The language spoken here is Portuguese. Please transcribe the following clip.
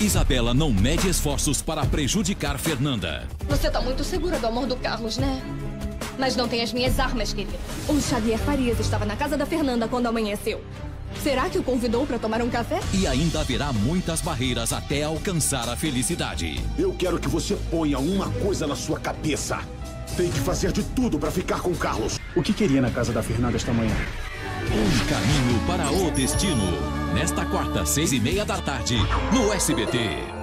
Isabela não mede esforços para prejudicar Fernanda. Você tá muito segura do amor do Carlos, né? Mas não tem as minhas armas, querida. O Xavier Farias estava na casa da Fernanda quando amanheceu. Será que o convidou para tomar um café? E ainda haverá muitas barreiras até alcançar a felicidade. Eu quero que você ponha uma coisa na sua cabeça. Tem que fazer de tudo para ficar com Carlos. O que queria na casa da Fernanda esta manhã? Caminho para o destino. Nesta quarta, seis e meia da tarde, no SBT.